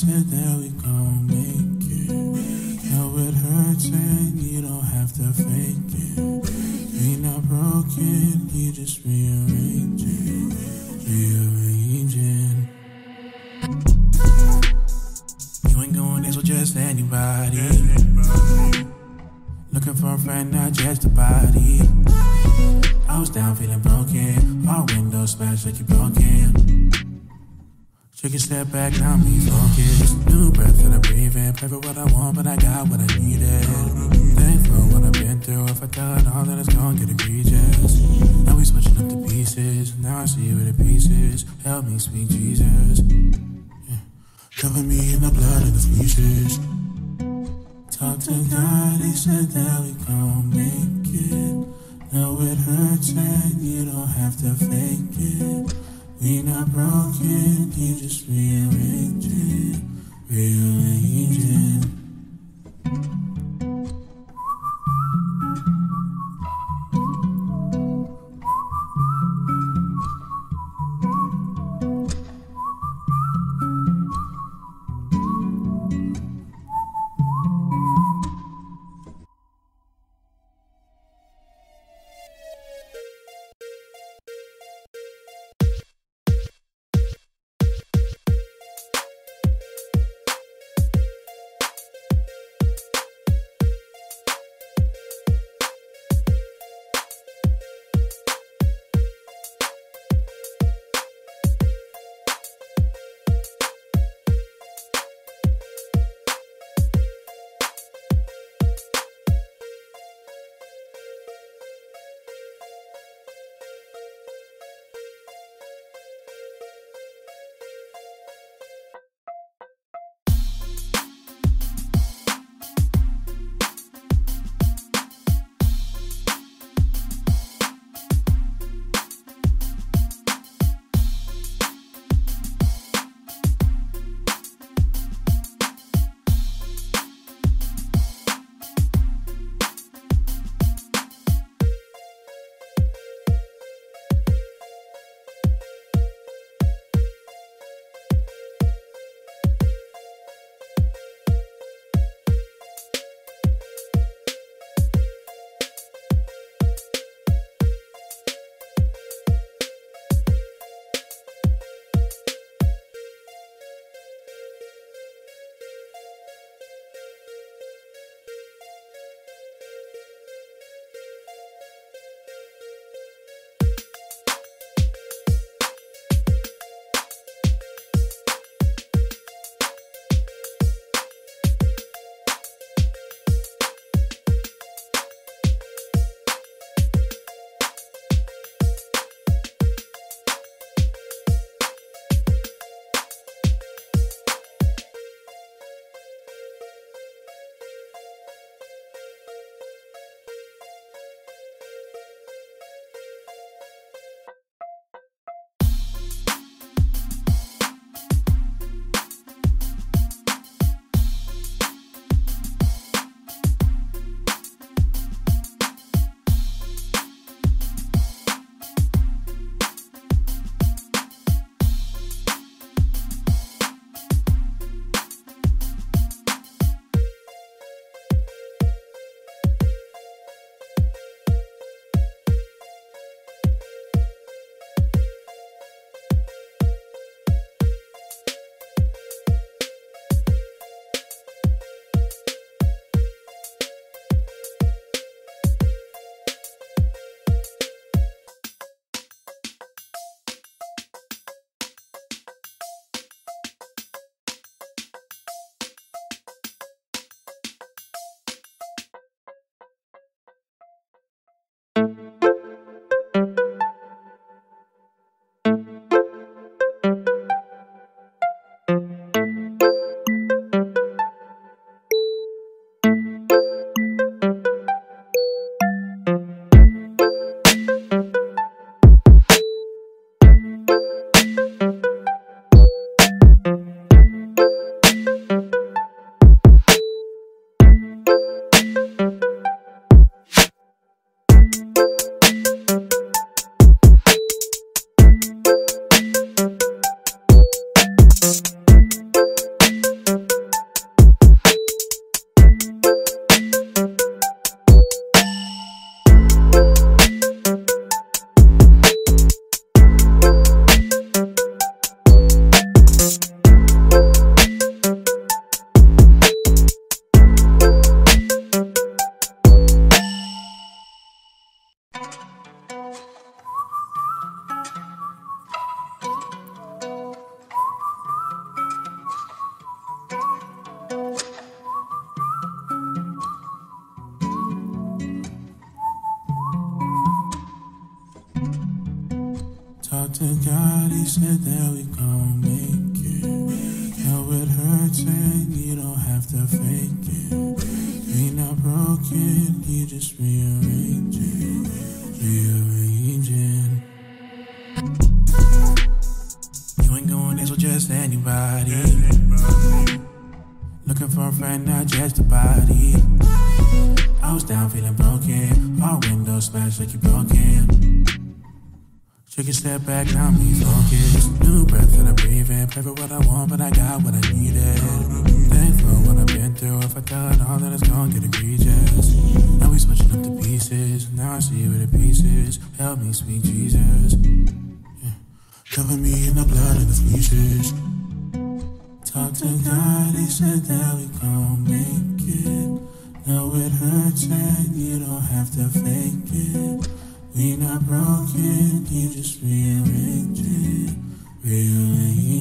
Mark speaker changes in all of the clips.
Speaker 1: said that we gon' Took a step back, now me focused. New breath that I'm breathing. Pray for what I want, but I got what I needed. Thankful what I've been through. If I it all, then it's gonna get egregious. Now we switching up the pieces. Now I see where the pieces. Help me, sweet Jesus. Yeah. Cover me in the blood of the fleeces. Talk to God, he said that we gon' make it. Know it hurts and you don't have to fake it. We not broken, you just rearranging, rearranging. to just anybody. Looking for a friend, not just a body. I was down feeling broken. All windows smashed like you broken. Took a step back, now me focused. New breath that I'm breathing. Pray for what I want, but I got what I needed. Thankful what I've been through. If I tell it all, then it's gonna get egregious. Now we switching up the pieces. Now I see where the pieces. Help me, sweet Jesus. Cover me in the blood of the features. Talk to God, he said that we gon' make it. Know it hurts and you don't have to fake it. We not broken, you just rearranging, rearranging.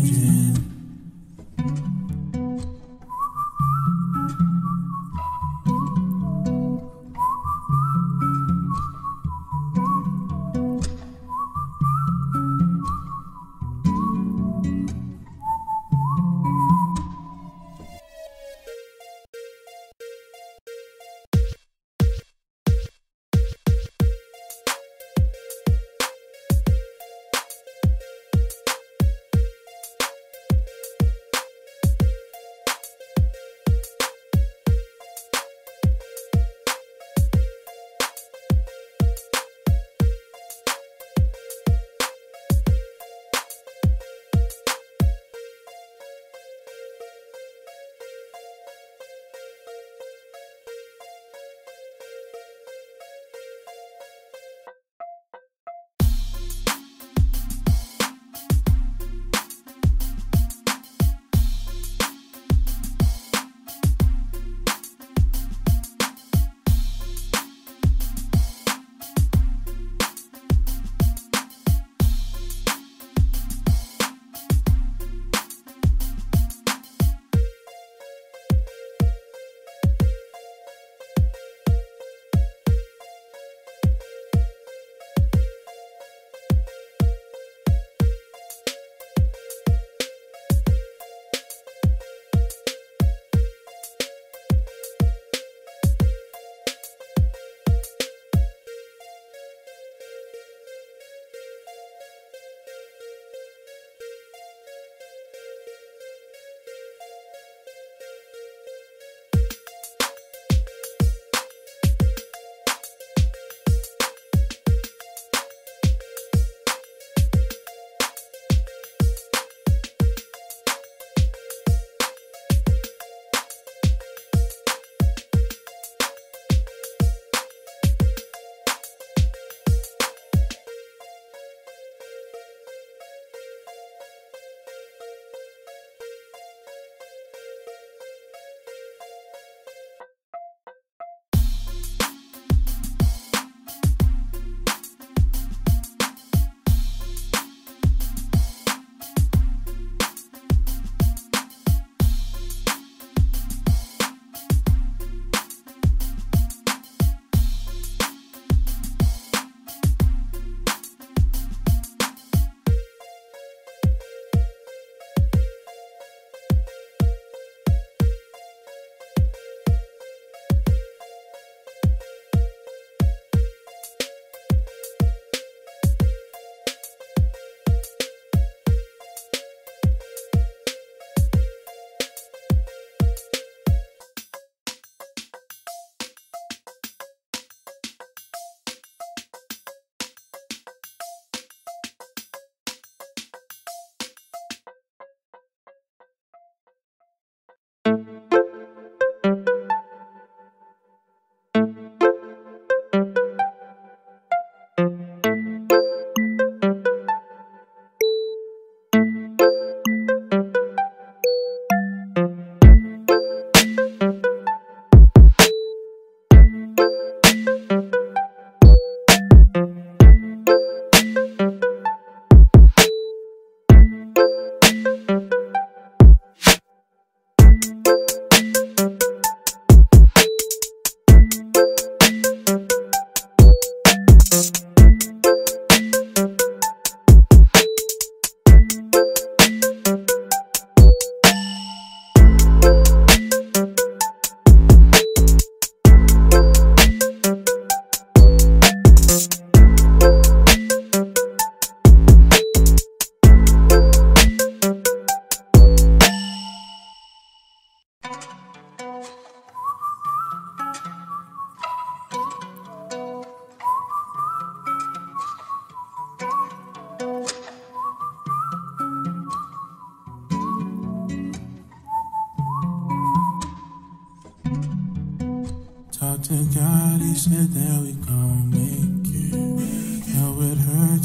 Speaker 1: Thank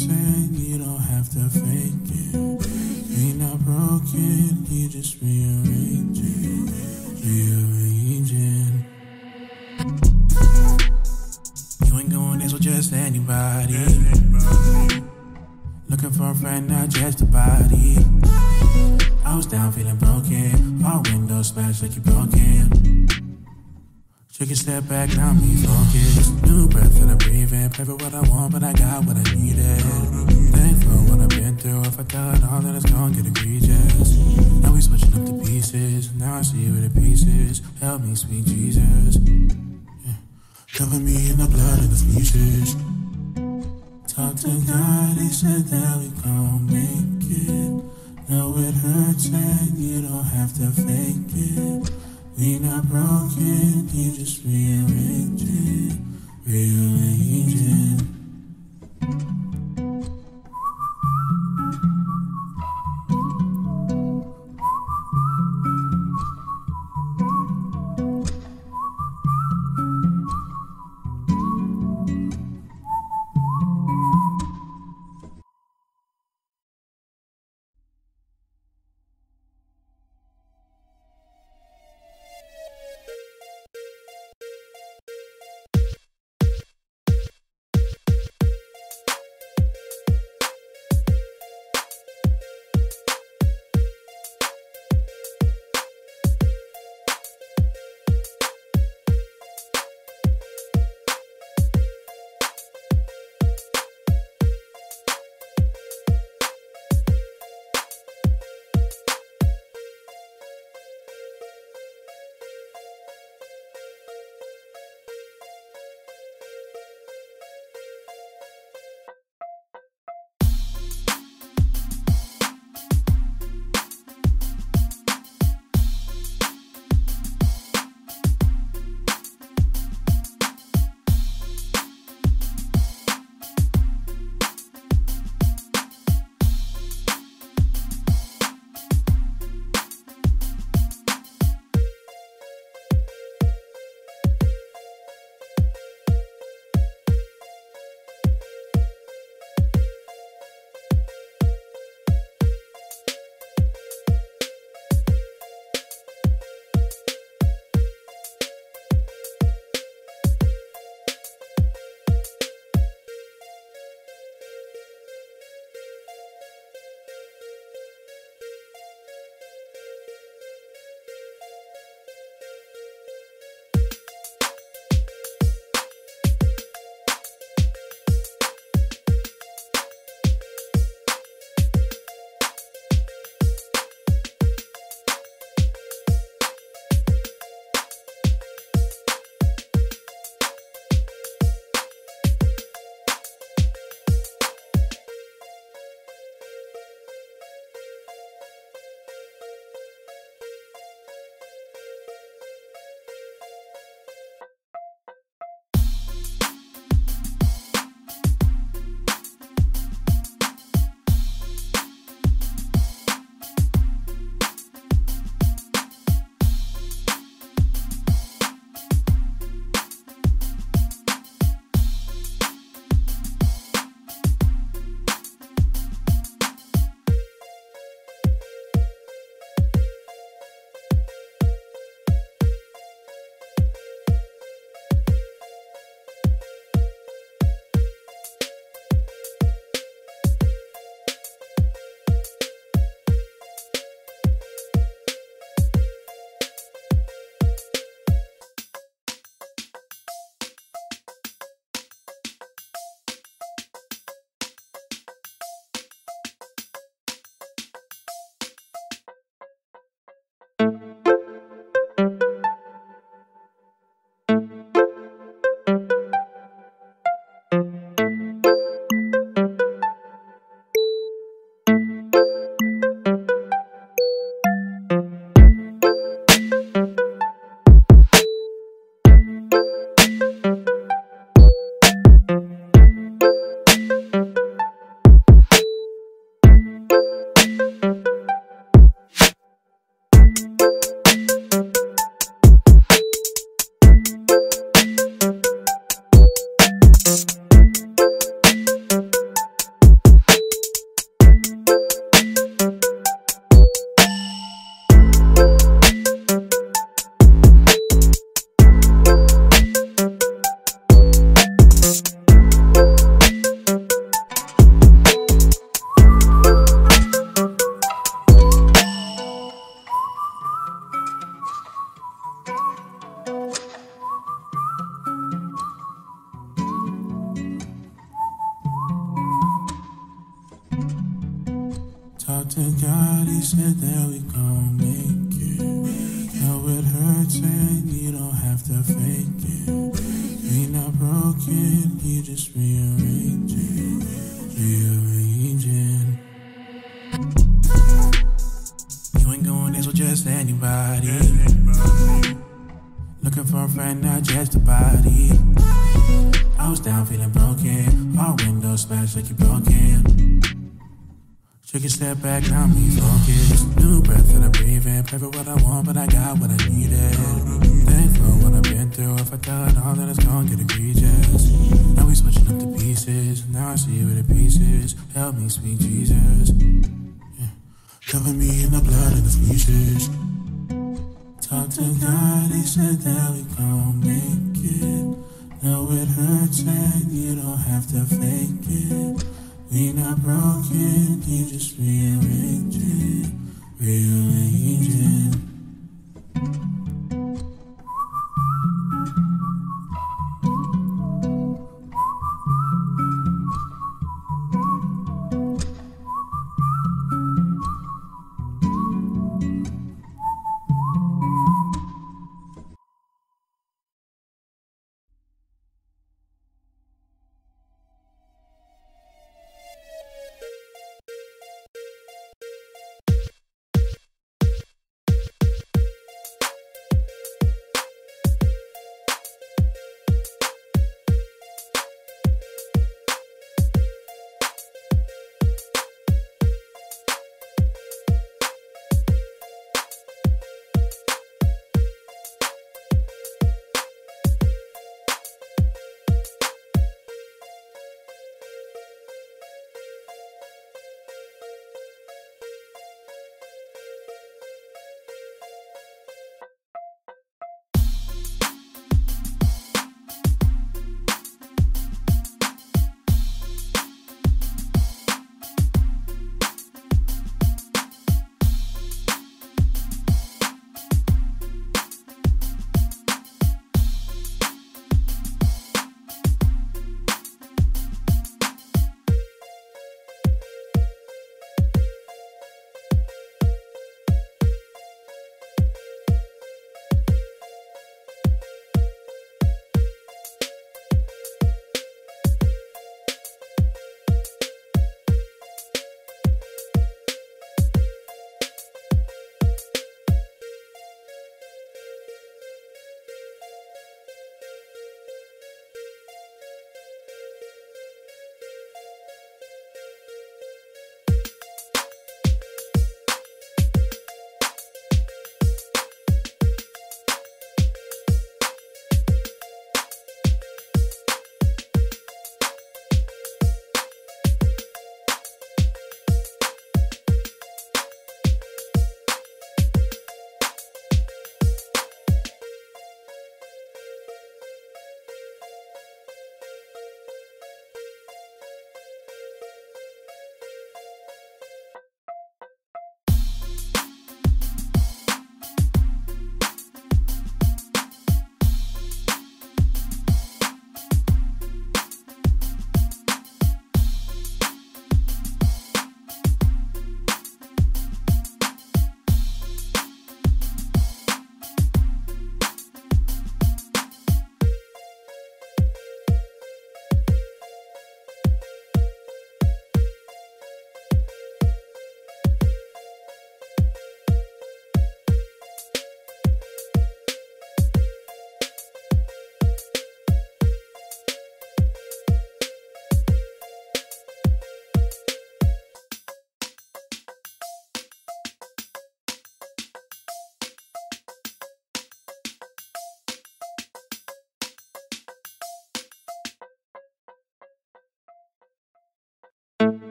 Speaker 1: and you don't have to fake it. We not broken, you just rearranging, rearranging. You ain't going dance with just anybody. Looking for a friend, not just a body. I was down feeling broken. All windows smashed like you broken. Took a step back, now me focused. New breath that I'm breathing. Pray for what I want, but I got what I needed. Thankful what I've been through. If I tell it all, then it's gonna get egregious. Now we switching up the pieces. Now I see where the pieces. Help me, sweet Jesus. Yeah. Cover me in the blood of the features. Talk to God, he said that we gon' make it. Know it hurts and you don't have to fake it. We not broken, you just rearranging, rearranging. To God, he said that we gon' make it. Know it hurts and you don't have to fake it. We not broken, you just rearranging, back, now me focused. New breath that I'm breathing. Pray for what I want, but I got what I needed. Thankful what I've been through. If I tell it all, then it's gonna get egregious. Now we switching up the pieces. Now I see where the pieces. Help me, sweet Jesus. Yeah. Cover me in the blood and the features. Talk to God, he said that we gon' make it. Know it hurts and you don't have to fake it. We not broken, you just rearranging, rearranging.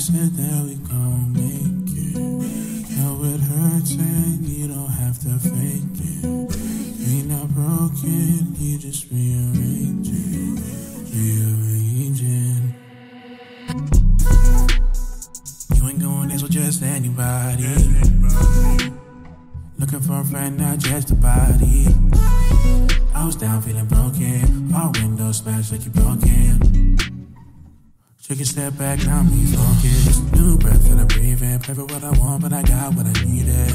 Speaker 1: Said that we gon' make it. Know it hurts and you don't have to fake it. We not broken, you just rearranging, rearranging. You ain't going dance with just anybody. Looking for a friend, not just a body. I was down feeling broken. All windows smashed like you broken. Take a step back, now me focused. New breath that I'm breathing. Pray for what I want, but I got what I needed.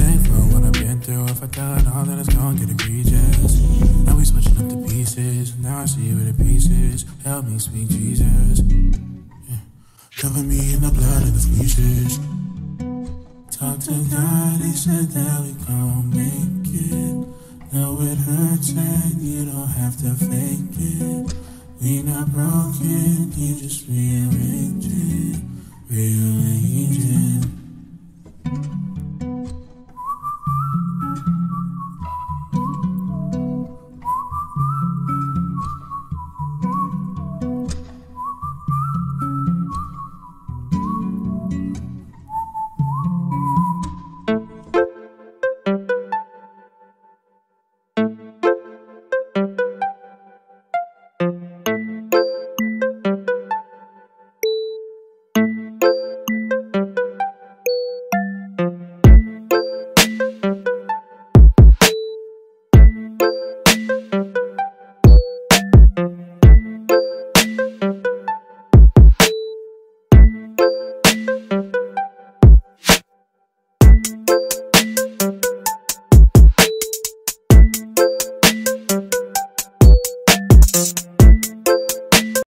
Speaker 1: Thankful what I've been through. If I tell all, then it's gonna get egregious. Now we switching up the pieces. Now I see where the pieces. Help me speak Jesus. Yeah. Cover me in the blood of the speeches. Talk to God, he said that we gon' make it. Know it hurts and you don't have to fake it. We're not broken, you just rearranging, rearranging.